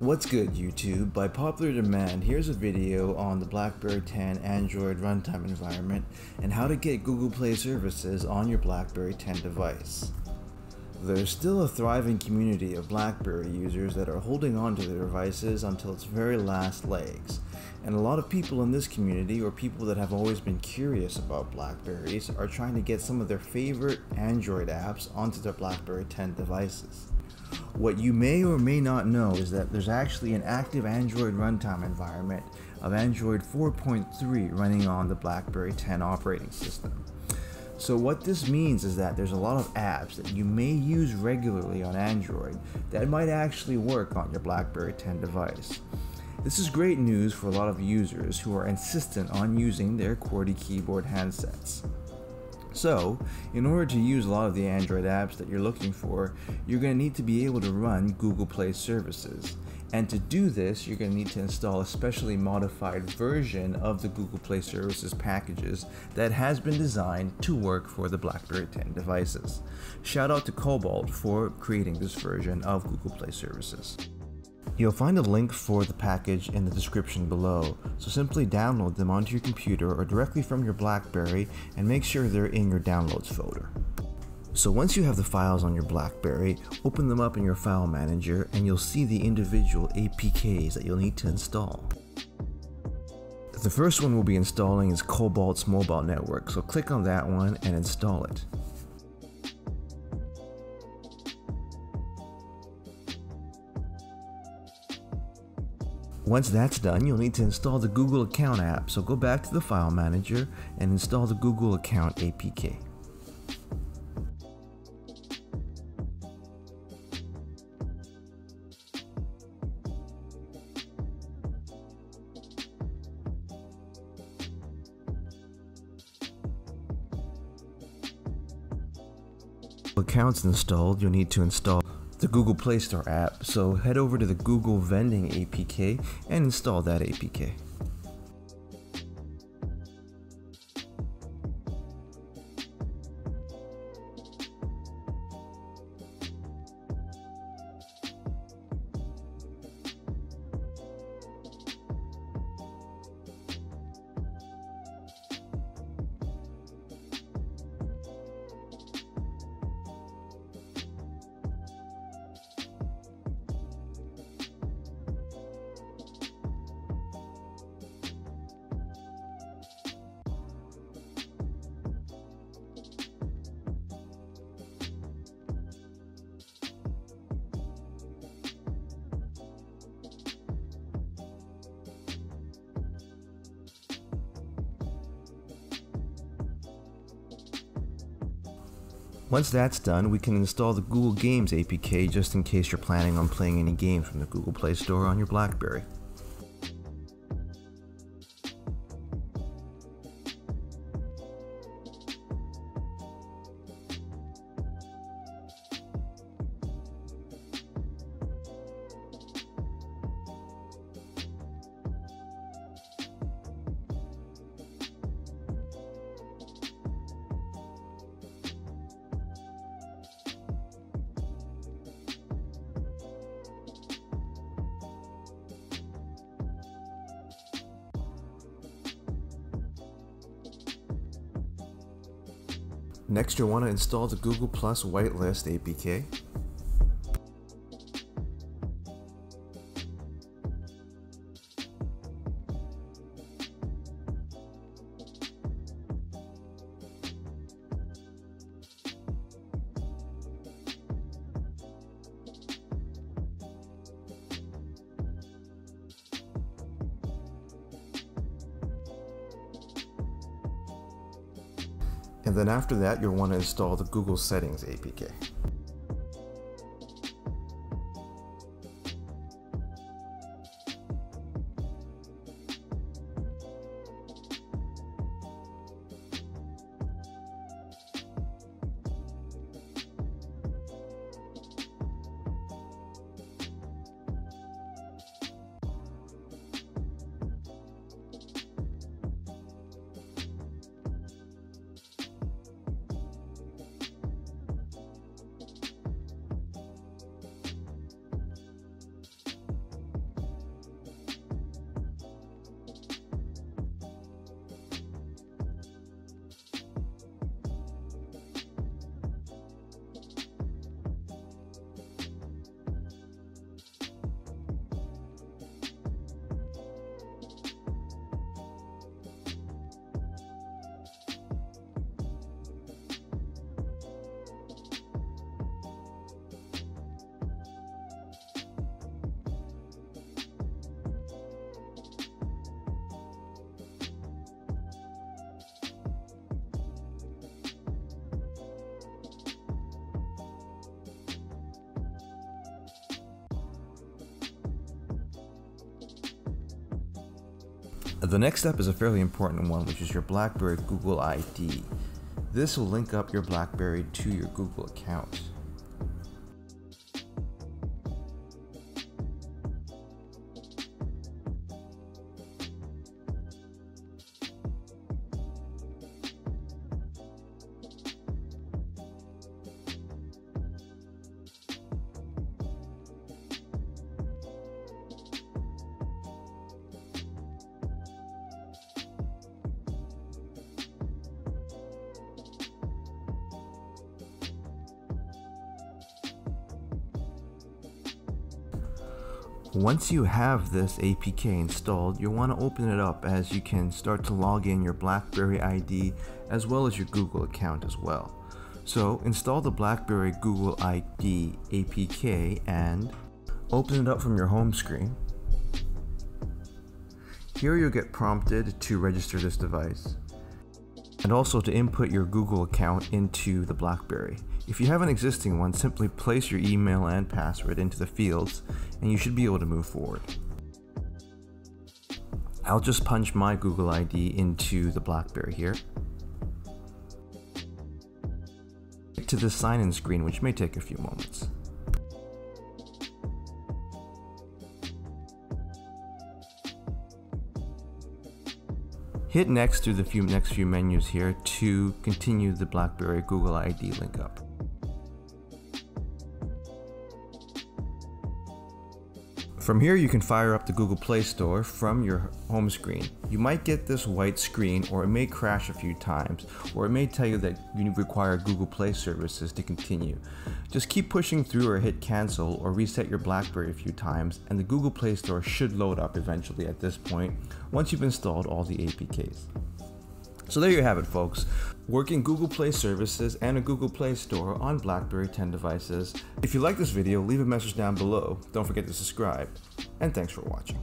What's good YouTube? By popular demand, here's a video on the BlackBerry 10 Android runtime environment and how to get Google Play services on your BlackBerry 10 device. There's still a thriving community of BlackBerry users that are holding on to their devices until its very last legs. And a lot of people in this community, or people that have always been curious about Blackberries, are trying to get some of their favorite Android apps onto their BlackBerry 10 devices. What you may or may not know is that there's actually an active Android runtime environment of Android 4.3 running on the BlackBerry 10 operating system. So what this means is that there's a lot of apps that you may use regularly on Android that might actually work on your BlackBerry 10 device. This is great news for a lot of users who are insistent on using their QWERTY keyboard handsets. So, in order to use a lot of the Android apps that you're looking for, you're going to need to be able to run Google Play services. And to do this, you're going to need to install a specially modified version of the Google Play Services packages that has been designed to work for the BlackBerry 10 devices. Shout out to Cobalt for creating this version of Google Play Services. You'll find a link for the package in the description below, so simply download them onto your computer or directly from your BlackBerry and make sure they're in your downloads folder. So once you have the files on your BlackBerry, open them up in your file manager and you'll see the individual APKs that you'll need to install. The first one we'll be installing is Cobalt's mobile network, so click on that one and install it. Once that's done, you'll need to install the Google Account app, so go back to the File Manager and install the Google Account APK. Accounts installed, you'll need to install the Google Play Store app, so head over to the Google Vending APK and install that APK. Once that's done, we can install the Google Games APK just in case you're planning on playing any games from the Google Play Store on your BlackBerry. Next, you'll want to install the Google Plus Whitelist APK. And then after that, you'll want to install the Google Settings APK. The next step is a fairly important one, which is your BlackBerry Google ID. This will link up your BlackBerry to your Google account. Once you have this APK installed, you'll want to open it up as you can start to log in your BlackBerry ID as well as your Google account as well. So install the BlackBerry Google ID APK and open it up from your home screen. Here you'll get prompted to register this device and also to input your Google account into the BlackBerry. If you have an existing one, simply place your email and password into the fields and you should be able to move forward. I'll just punch my Google ID into the BlackBerry here. To the sign-in screen, which may take a few moments. Hit next through the few, next few menus here to continue the BlackBerry Google ID link up. From here you can fire up the Google Play Store from your home screen. You might get this white screen or it may crash a few times or it may tell you that you require Google Play services to continue. Just keep pushing through or hit cancel or reset your BlackBerry a few times and the Google Play Store should load up eventually at this point once you've installed all the APKs. So there you have it folks, working Google Play services and a Google Play Store on BlackBerry 10 devices. If you like this video, leave a message down below, don't forget to subscribe, and thanks for watching.